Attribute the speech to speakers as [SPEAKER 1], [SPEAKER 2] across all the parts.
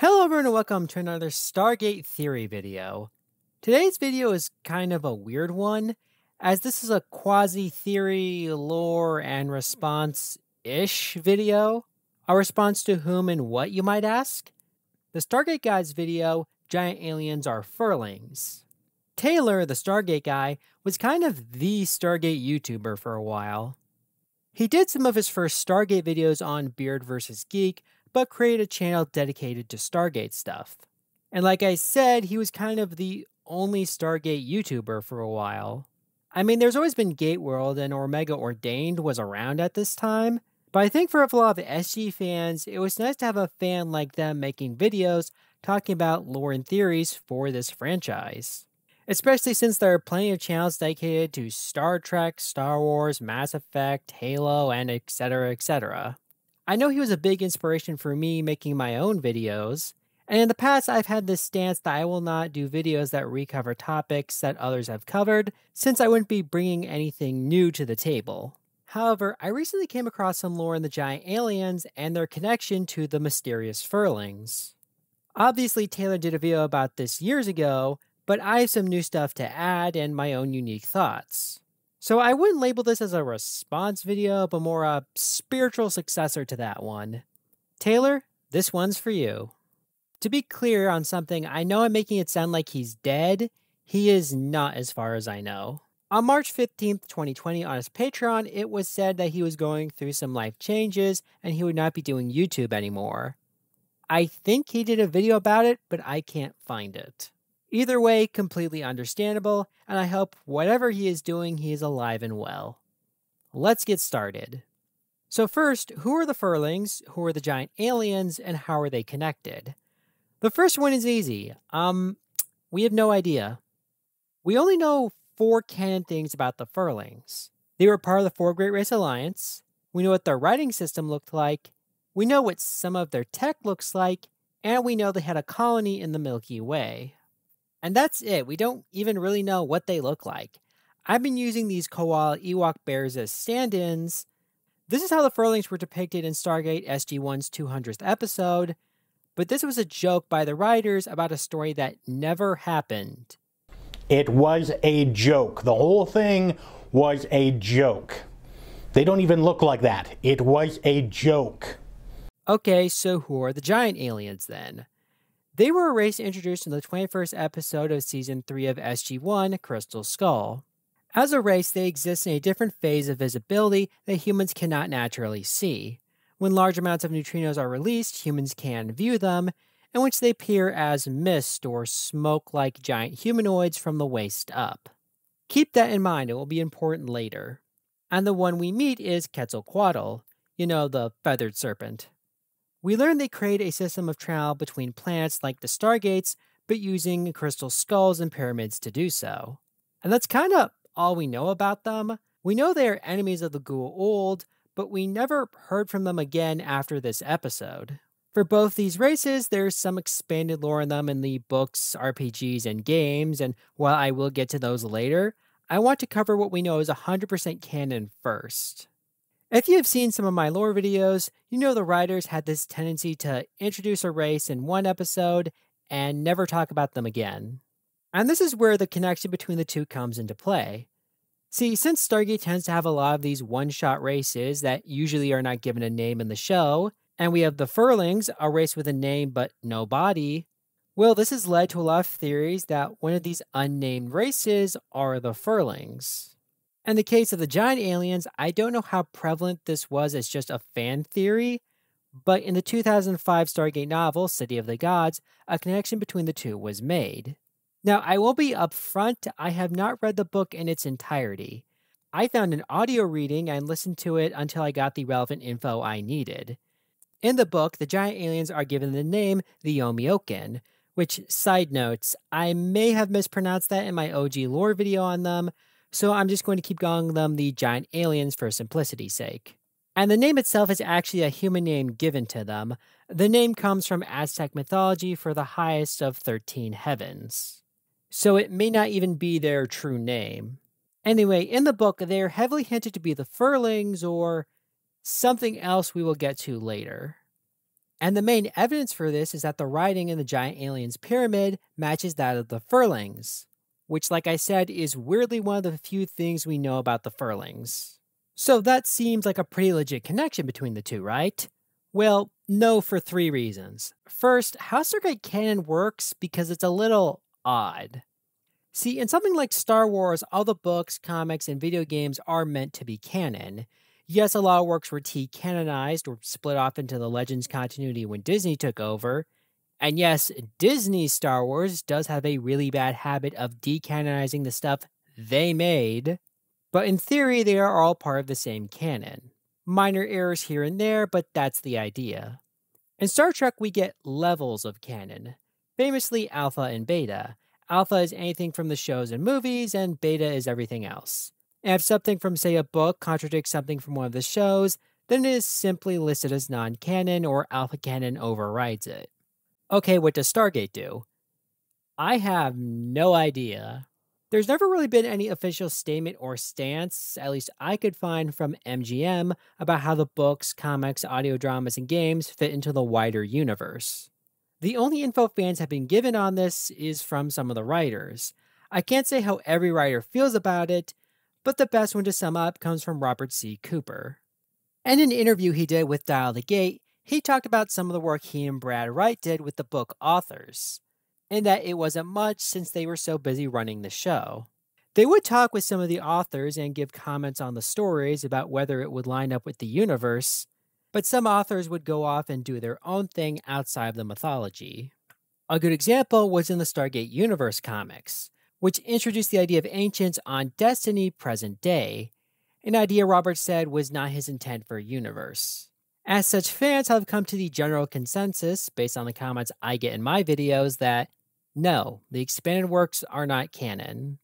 [SPEAKER 1] Hello everyone and welcome to another Stargate Theory video. Today's video is kind of a weird one, as this is a quasi-theory, lore, and response-ish video. A response to whom and what, you might ask? The Stargate Guy's video, Giant Aliens Are Furlings. Taylor, the Stargate Guy, was kind of the Stargate YouTuber for a while. He did some of his first Stargate videos on Beard vs. Geek, but create a channel dedicated to Stargate stuff. And like I said, he was kind of the only Stargate YouTuber for a while. I mean, there's always been Gateworld, and Omega Ordained was around at this time, but I think for a lot of SG fans, it was nice to have a fan like them making videos talking about lore and theories for this franchise. Especially since there are plenty of channels dedicated to Star Trek, Star Wars, Mass Effect, Halo, and etc. etc. I know he was a big inspiration for me making my own videos, and in the past I've had this stance that I will not do videos that recover topics that others have covered, since I wouldn't be bringing anything new to the table. However, I recently came across some lore in the giant aliens and their connection to the mysterious furlings. Obviously, Taylor did a video about this years ago, but I have some new stuff to add and my own unique thoughts. So I wouldn't label this as a response video, but more a spiritual successor to that one. Taylor, this one's for you. To be clear on something, I know I'm making it sound like he's dead. He is not, as far as I know. On March 15th, 2020, on his Patreon, it was said that he was going through some life changes and he would not be doing YouTube anymore. I think he did a video about it, but I can't find it. Either way, completely understandable, and I hope whatever he is doing, he is alive and well. Let's get started. So, first, who are the Furlings, who are the giant aliens, and how are they connected? The first one is easy. Um, we have no idea. We only know four canon things about the Furlings. They were part of the Four Great Race Alliance. We know what their writing system looked like. We know what some of their tech looks like. And we know they had a colony in the Milky Way. And that's it. We don't even really know what they look like. I've been using these koala Ewok bears as stand ins. This is how the Furlings were depicted in Stargate SG 1's 200th episode, but this was a joke by the writers about a story that never happened.
[SPEAKER 2] It was a joke. The whole thing was a joke. They don't even look like that. It was a joke.
[SPEAKER 1] Okay, so who are the giant aliens then? They were a race introduced in the 21st episode of Season 3 of SG1, Crystal Skull. As a race, they exist in a different phase of visibility that humans cannot naturally see. When large amounts of neutrinos are released, humans can view them, in which they appear as mist or smoke like giant humanoids from the waist up. Keep that in mind, it will be important later. And the one we meet is Quetzalcoatl, you know, the feathered serpent. We learn they create a system of travel between planets like the Stargates, but using crystal skulls and pyramids to do so. And that's kind of all we know about them. We know they are enemies of the Goa'uld, but we never heard from them again after this episode. For both these races, there's some expanded lore in them in the books, RPGs, and games, and while I will get to those later, I want to cover what we know is 100% canon first. If you have seen some of my lore videos, you know the writers had this tendency to introduce a race in one episode and never talk about them again. And this is where the connection between the two comes into play. See, since Stargate tends to have a lot of these one shot races that usually are not given a name in the show, and we have the Furlings, a race with a name but no body, well, this has led to a lot of theories that one of these unnamed races are the Furlings. In the case of the giant aliens, I don't know how prevalent this was as just a fan theory, but in the 2005 Stargate novel, City of the Gods, a connection between the two was made. Now, I will be upfront, I have not read the book in its entirety. I found an audio reading and listened to it until I got the relevant info I needed. In the book, the giant aliens are given the name the Omeyocan, which, side notes, I may have mispronounced that in my OG lore video on them, so I'm just going to keep calling them the giant aliens for simplicity's sake. And the name itself is actually a human name given to them. The name comes from Aztec mythology for the highest of 13 heavens. So it may not even be their true name. Anyway, in the book, they are heavily hinted to be the Furlings or something else we will get to later. And the main evidence for this is that the writing in the giant alien's pyramid matches that of the Furlings, which, like I said, is weirdly one of the few things we know about the Furlings. So that seems like a pretty legit connection between the two, right? Well, no, for three reasons. First, how Stargate canon works because it's a little odd. See, in something like Star Wars, all the books, comics, and video games are meant to be canon. Yes, a lot of works were decanonized or split off into the Legends continuity when Disney took over. And yes, Disney's Star Wars does have a really bad habit of decanonizing the stuff they made. But in theory, they are all part of the same canon. Minor errors here and there, but that's the idea. In Star Trek, we get levels of canon, famously Alpha and Beta. Alpha is anything from the shows and movies, and Beta is everything else. And if something from, say, a book contradicts something from one of the shows, then it is simply listed as non canon or Alpha canon overrides it. Okay, what does Stargate do? I have no idea. There's never really been any official statement or stance, at least I could find from MGM, about how the books, comics, audio dramas, and games fit into the wider universe. The only info fans have been given on this is from some of the writers. I can't say how every writer feels about it, but the best one to sum up comes from Robert C. Cooper. In an interview he did with Dial the Gate, he talked about some of the work he and Brad Wright did with the book authors and that it wasn't much since they were so busy running the show. They would talk with some of the authors and give comments on the stories about whether it would line up with the universe, but some authors would go off and do their own thing outside of the mythology. A good example was in the Stargate Universe comics, which introduced the idea of ancients on Destiny present day, an idea Robert said was not his intent for universe. As such, fans have come to the general consensus, based on the comments I get in my videos, that no, the expanded works are not canon.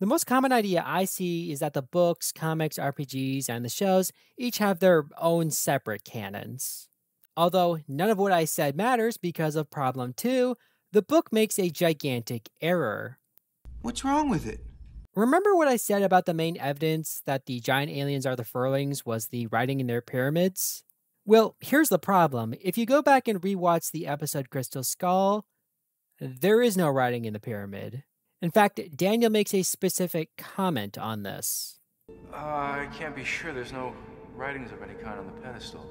[SPEAKER 1] The most common idea I see is that the books, comics, RPGs, and the shows each have their own separate canons. Although none of what I said matters because of problem 2, the book makes a gigantic error.
[SPEAKER 3] What's wrong with it?
[SPEAKER 1] Remember what I said about the main evidence that the giant aliens are the Furlings was the writing in their pyramids? Well, here's the problem. If you go back and rewatch the episode Crystal Skull, there is no writing in the pyramid. In fact, Daniel makes a specific comment on this.
[SPEAKER 3] Uh, I can't be sure there's no writings of any kind on the pedestal.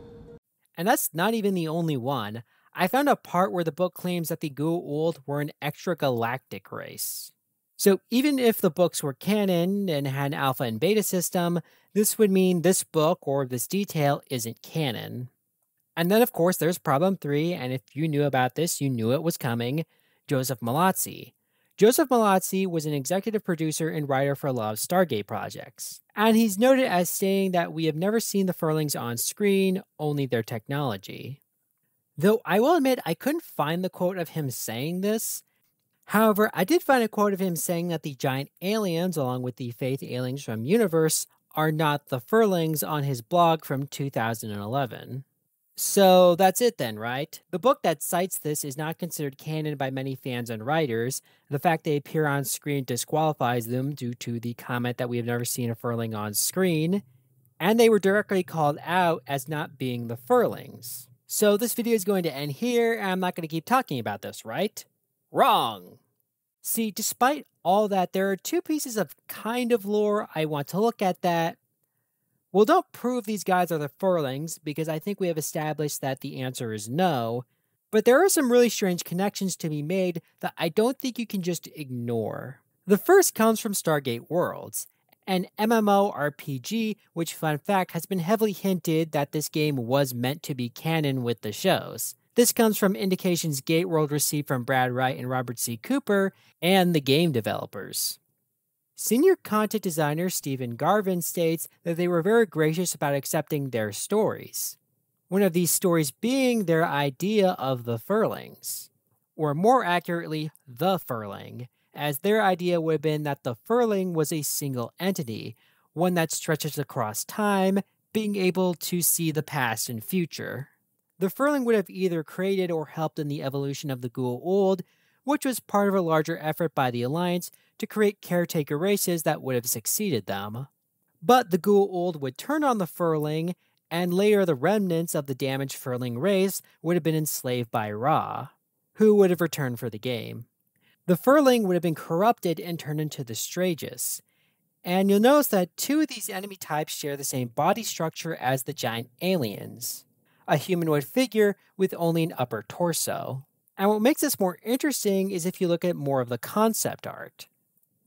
[SPEAKER 1] And that's not even the only one. I found a part where the book claims that the Goa'uld were an extragalactic race. So even if the books were canon and had an alpha and beta system, this would mean this book or this detail isn't canon. And then, of course, there's problem three, and if you knew about this, you knew it was coming. Joseph Mallozzi. Joseph Mallozzi was an executive producer and writer for a lot of Stargate projects, and he's noted as saying that we have never seen the Furlings on screen, only their technology. Though I will admit I couldn't find the quote of him saying this. However, I did find a quote of him saying that the giant aliens, along with the faith aliens from Universe, are not the Furlings on his blog from 2011. So that's it then, right? The book that cites this is not considered canon by many fans and writers. The fact they appear on screen disqualifies them due to the comment that we have never seen a furling on screen, and they were directly called out as not being the furlings. So this video is going to end here, and I'm not going to keep talking about this, right? Wrong! See, despite all that, there are two pieces of kind of lore I want to look at that well, don't prove these guys are the Furlings, because I think we have established that the answer is no. But there are some really strange connections to be made that I don't think you can just ignore. The first comes from Stargate Worlds, an MMORPG, which, fun fact, has been heavily hinted that this game was meant to be canon with the shows. This comes from indications Gateworld received from Brad Wright and Robert C. Cooper and the game developers. Senior content designer Stephen Garvin states that they were very gracious about accepting their stories. One of these stories being their idea of the furlings, or more accurately, the furling, as their idea would have been that the furling was a single entity, one that stretches across time, being able to see the past and future. The furling would have either created or helped in the evolution of the Goa'uld, which was part of a larger effort by the Alliance to create caretaker races that would have succeeded them. But the Goa'uld would turn on the Furling and later the remnants of the damaged Furling race would have been enslaved by Ra, who would have returned for the game. The Furling would have been corrupted and turned into the Stragus. And you'll notice that two of these enemy types share the same body structure as the giant aliens a humanoid figure with only an upper torso. And what makes this more interesting is if you look at more of the concept art.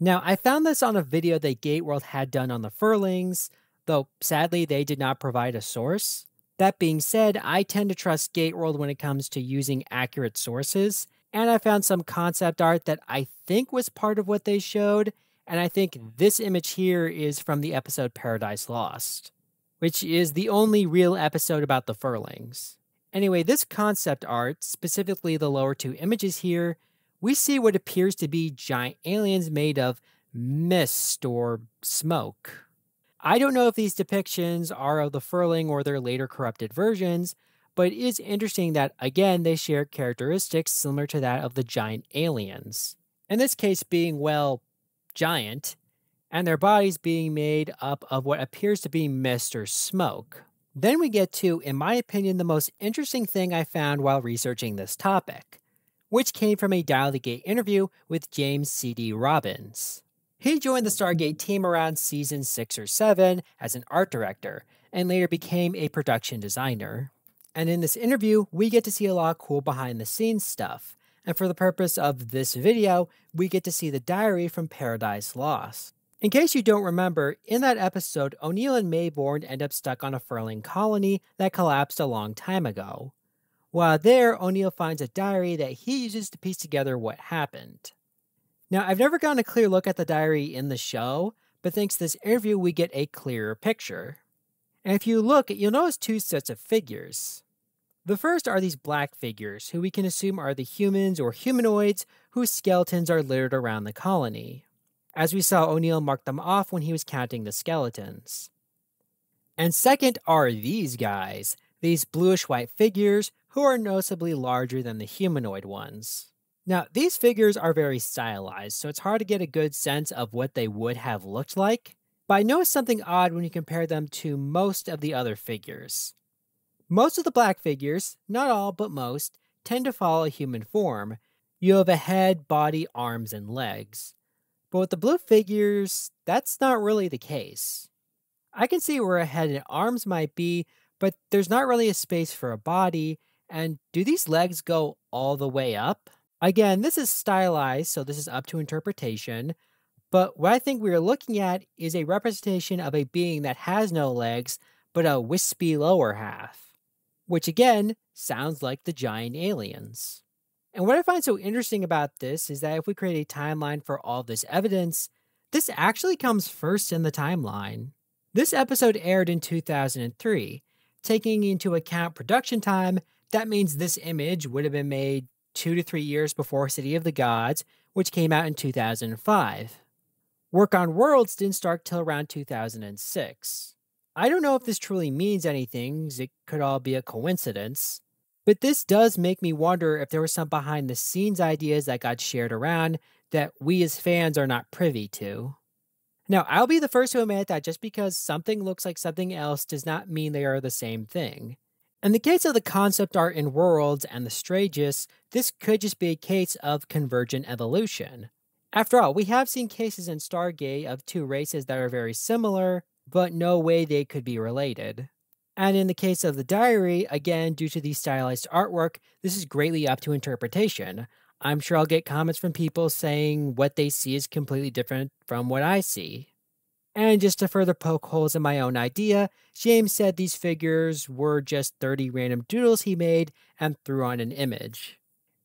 [SPEAKER 1] Now, I found this on a video that Gateworld had done on the Furlings, though sadly they did not provide a source. That being said, I tend to trust Gateworld when it comes to using accurate sources, and I found some concept art that I think was part of what they showed, and I think this image here is from the episode Paradise Lost, which is the only real episode about the Furlings. Anyway, this concept art, specifically the lower two images here, we see what appears to be giant aliens made of mist or smoke. I don't know if these depictions are of the Furling or their later corrupted versions, but it is interesting that, again, they share characteristics similar to that of the giant aliens. In this case, being, well, giant, and their bodies being made up of what appears to be mist or smoke. Then we get to, in my opinion, the most interesting thing I found while researching this topic, which came from a Dial the Gate interview with James C.D. Robbins. He joined the Stargate team around season 6 or 7 as an art director, and later became a production designer. And in this interview, we get to see a lot of cool behind the scenes stuff. And for the purpose of this video, we get to see the diary from Paradise Lost. In case you don't remember, in that episode, O'Neill and Maybourne end up stuck on a Furling colony that collapsed a long time ago. While there, O'Neill finds a diary that he uses to piece together what happened. Now, I've never gotten a clear look at the diary in the show, but thanks to this interview, we get a clearer picture. And if you look, you'll notice two sets of figures. The first are these black figures, who we can assume are the humans or humanoids whose skeletons are littered around the colony as we saw O'Neill mark them off when he was counting the skeletons. And second are these guys, these bluish white figures who are noticeably larger than the humanoid ones. Now, these figures are very stylized, so it's hard to get a good sense of what they would have looked like, but I noticed something odd when you compare them to most of the other figures. Most of the black figures, not all but most, tend to follow a human form. You have a head, body, arms, and legs. But with the blue figures, that's not really the case. I can see where a head and arms might be, but there's not really a space for a body. And do these legs go all the way up? Again, this is stylized, so this is up to interpretation. But what I think we are looking at is a representation of a being that has no legs, but a wispy lower half. Which again, sounds like the giant aliens. And what I find so interesting about this is that if we create a timeline for all this evidence, this actually comes first in the timeline. This episode aired in 2003. Taking into account production time, that means this image would have been made two to three years before City of the Gods, which came out in 2005. Work on Worlds didn't start till around 2006. I don't know if this truly means anything, it could all be a coincidence. But this does make me wonder if there were some behind the scenes ideas that got shared around that we as fans are not privy to. Now, I'll be the first to admit that just because something looks like something else does not mean they are the same thing. In the case of the concept art in Worlds and the Stragus, this could just be a case of convergent evolution. After all, we have seen cases in Stargate of two races that are very similar, but no way they could be related. And in the case of the diary, again, due to the stylized artwork, this is greatly up to interpretation. I'm sure I'll get comments from people saying what they see is completely different from what I see. And just to further poke holes in my own idea, James said these figures were just 30 random doodles he made and threw on an image.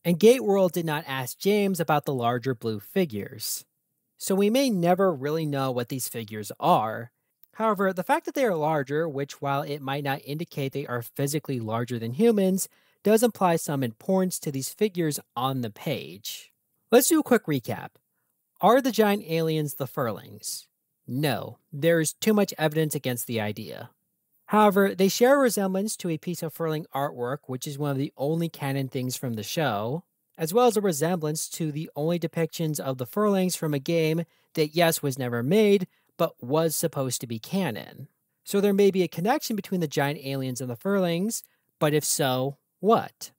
[SPEAKER 1] And Gateworld did not ask James about the larger blue figures. So we may never really know what these figures are, However, the fact that they are larger, which while it might not indicate they are physically larger than humans, does imply some importance to these figures on the page. Let's do a quick recap. Are the giant aliens the Furlings? No, there is too much evidence against the idea. However, they share a resemblance to a piece of Furling artwork, which is one of the only canon things from the show, as well as a resemblance to the only depictions of the Furlings from a game that, yes, was never made, but was supposed to be canon. So there may be a connection between the giant aliens and the Furlings, but if so, what?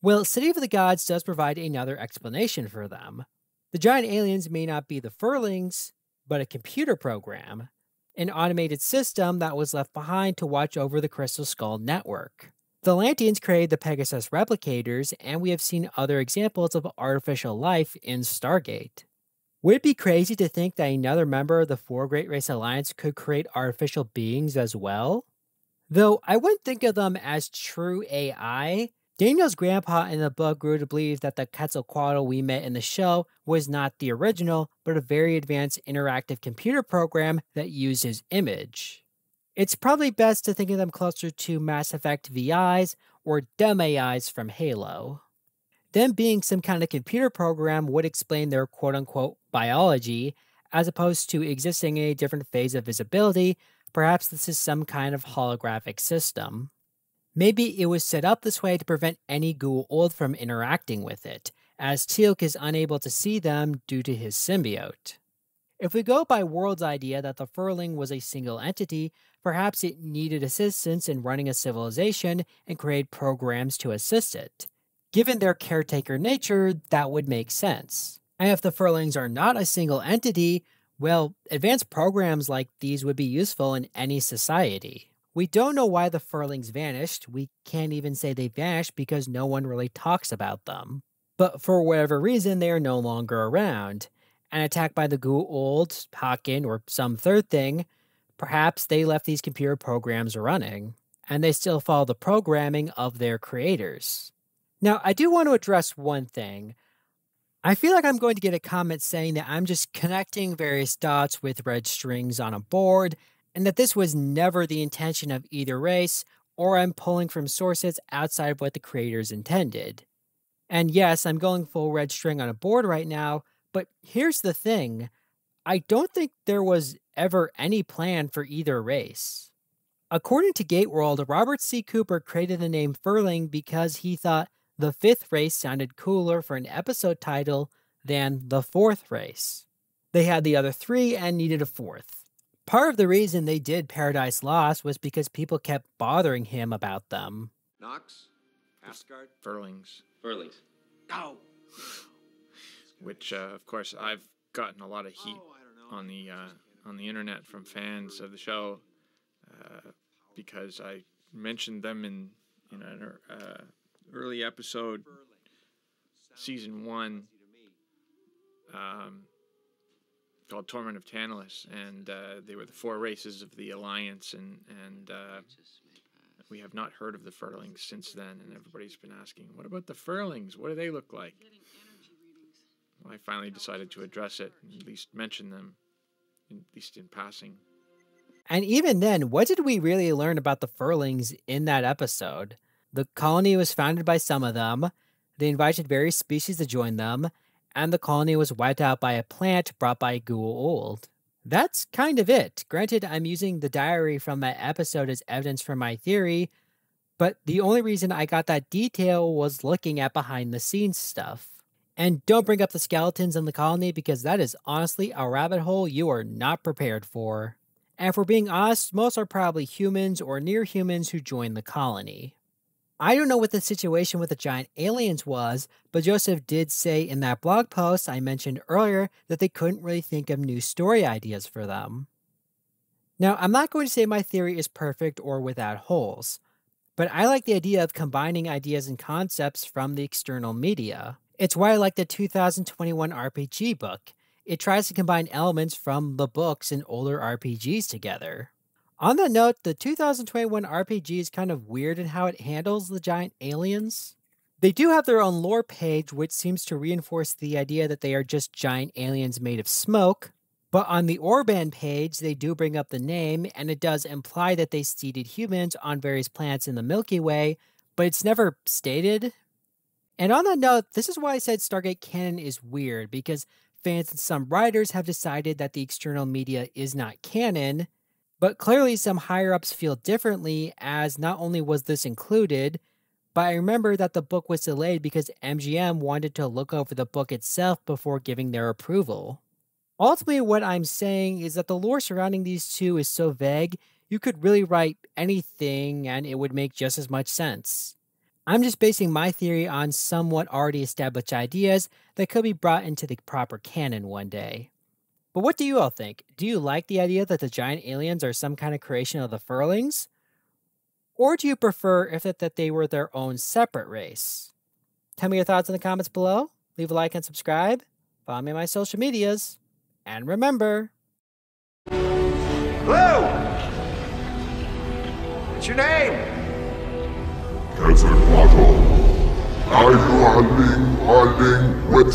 [SPEAKER 1] Well, City of the Gods does provide another explanation for them. The giant aliens may not be the Furlings, but a computer program, an automated system that was left behind to watch over the Crystal Skull network. The Lanteans created the Pegasus replicators, and we have seen other examples of artificial life in Stargate. Would it be crazy to think that another member of the Four Great Race Alliance could create artificial beings as well? Though I wouldn't think of them as true AI, Daniel's grandpa in the book grew to believe that the Quetzalcoatl we met in the show was not the original, but a very advanced interactive computer program that used his image. It's probably best to think of them closer to Mass Effect VIs or dumb AIs from Halo. Them being some kind of computer program would explain their quote unquote biology, as opposed to existing in a different phase of visibility. Perhaps this is some kind of holographic system. Maybe it was set up this way to prevent any Goa'uld from interacting with it, as Teal'c is unable to see them due to his symbiote. If we go by World's idea that the Furling was a single entity, perhaps it needed assistance in running a civilization and created programs to assist it. Given their caretaker nature, that would make sense. And if the Furlings are not a single entity, well, advanced programs like these would be useful in any society. We don't know why the Furlings vanished. We can't even say they vanished because no one really talks about them. But for whatever reason, they are no longer around. An attack by the Goa'uld, Haken, or some third thing, perhaps they left these computer programs running, and they still follow the programming of their creators. Now, I do want to address one thing. I feel like I'm going to get a comment saying that I'm just connecting various dots with red strings on a board and that this was never the intention of either race, or I'm pulling from sources outside of what the creators intended. And yes, I'm going full red string on a board right now, but here's the thing I don't think there was ever any plan for either race. According to Gateworld, Robert C. Cooper created the name Furling because he thought the fifth race sounded cooler for an episode title than the fourth race. They had the other three and needed a fourth. Part of the reason they did Paradise Lost was because people kept bothering him about them.
[SPEAKER 4] Nox? Asgard?
[SPEAKER 5] Furlings.
[SPEAKER 4] Furlings. Oh!
[SPEAKER 5] Which, uh, of course, I've gotten a lot of heat
[SPEAKER 4] Oh, I don't know.
[SPEAKER 5] on the uh, on the internet from fans of the show uh, because I mentioned them in in an uh, early episode, season one, um, called Torment of Tantalus, and uh, they were the four races of the Alliance, and and uh, we have not heard of the Furlings since then, and everybody's been asking, what about the Furlings? What do they look like? Well, I finally decided to address it, and at least mention them, at least in passing.
[SPEAKER 1] And even then, what did we really learn about the Furlings in that episode? The colony was founded by some of them, they invited various species to join them, and the colony was wiped out by a plant brought by Goa'uld. That's kind of it. Granted, I'm using the diary from that episode as evidence for my theory, but the only reason I got that detail was looking at behind the scenes stuff. And don't bring up the skeletons in the colony because that is honestly a rabbit hole you are not prepared for. And if we're being honest, most are probably humans or near humans who joined the colony. I don't know what the situation with the giant aliens was, but Joseph did say in that blog post I mentioned earlier that they couldn't really think of new story ideas for them. Now, I'm not going to say my theory is perfect or without holes, but I like the idea of combining ideas and concepts from the external media. It's why I like the 2021 RPG book. It tries to combine elements from the books and older RPGs together. On that note, the 2021 RPG is kind of weird in how it handles the giant aliens. They do have their own lore page, which seems to reinforce the idea that they are just giant aliens made of smoke. But on the Orban page, they do bring up the name, and it does imply that they seeded humans on various planets in the Milky Way, but it's never stated. And on that note, this is why I said Stargate canon is weird, because fans and some writers have decided that the external media is not canon, but clearly some higher ups feel differently, as not only was this included, but I remember that the book was delayed because MGM wanted to look over the book itself before giving their approval. Ultimately, what I'm saying is that the lore surrounding these two is so vague, you could really write anything and it would make just as much sense. I'm just basing my theory on somewhat already established ideas that could be brought into the proper canon one day. But what do you all think? Do you like the idea that the giant aliens are some kind of creation of the Furlings? Or do you prefer if it, that they were their own separate race? Tell me your thoughts in the comments below. Leave a like and subscribe. Follow me on my social medias. And remember,
[SPEAKER 4] Blue! What's your name?
[SPEAKER 6] Quetzalcoatl. Are you hunting, hunting, with